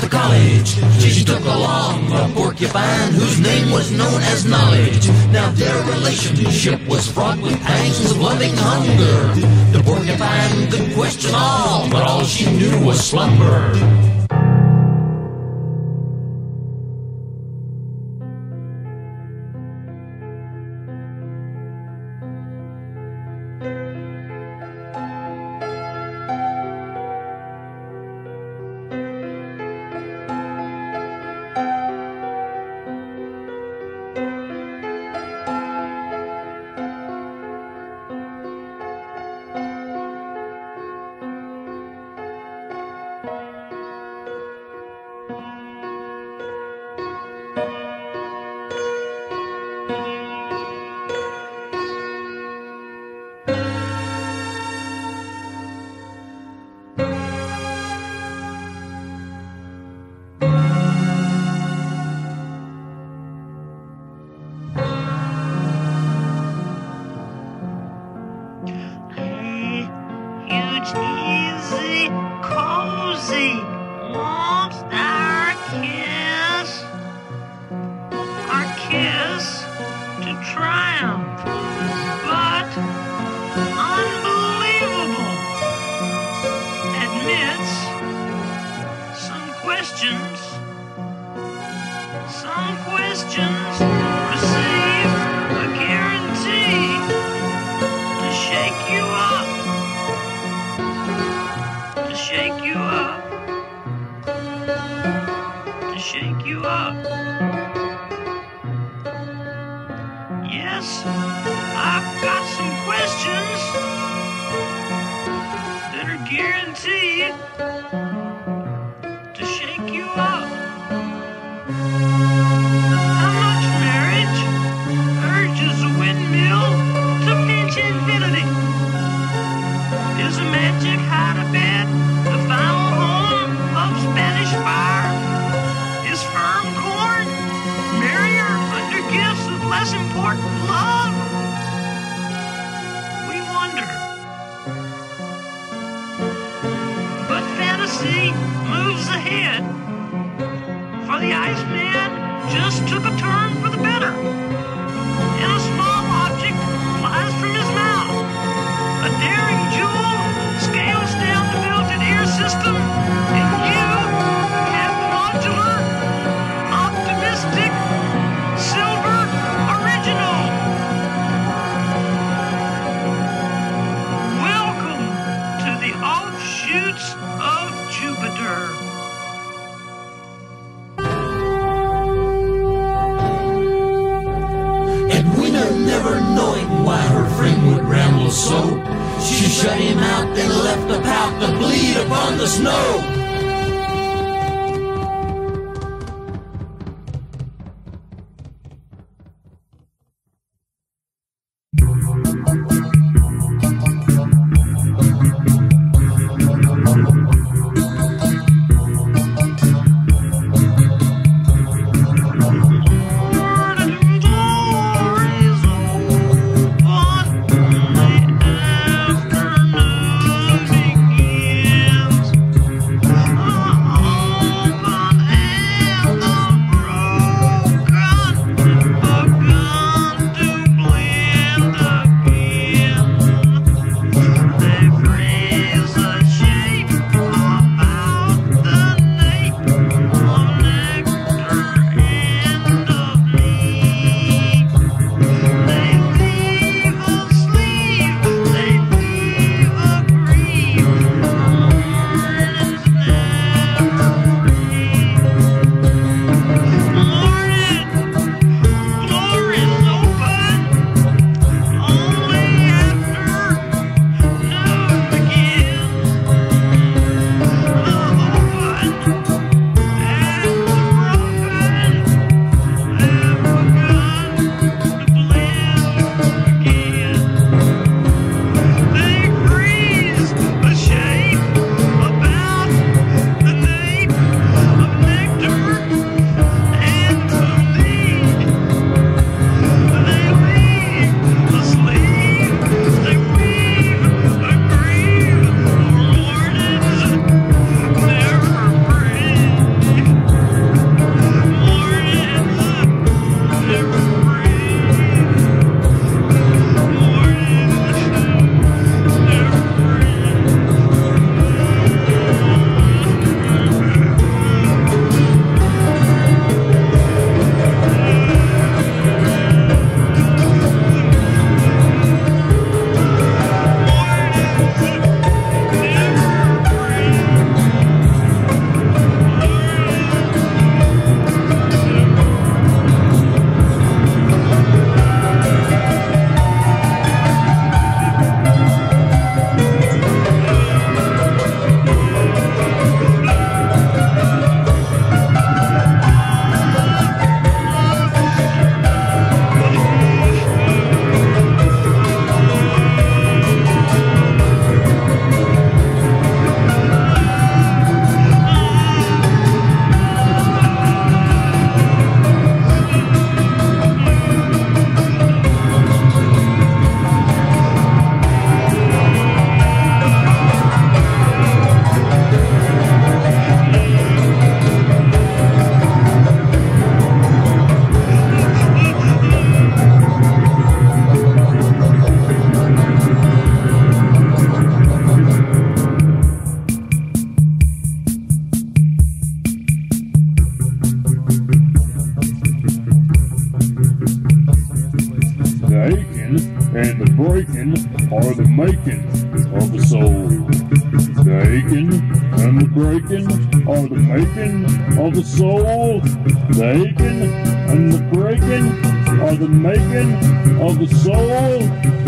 for college. She took along a porcupine whose name was known as Knowledge. Now their relationship was fraught with pangs of loving hunger. The porcupine could question all, but all she knew was slumber. Kiss. Our kiss to triumph. But unbelievable. Admits some questions. Some questions I've got some questions that are guaranteed to shake you up. How much marriage a windmill to pinch infinity? Is a magic the final home of Spanish fire? Is firm corn under gifts of less important fantasy so. She shut him out, then left a pout to bleed upon the snow. And the breaking are the making of the soul. The aching and the breaking are the making of the soul. The aching and the breaking are the making of the soul.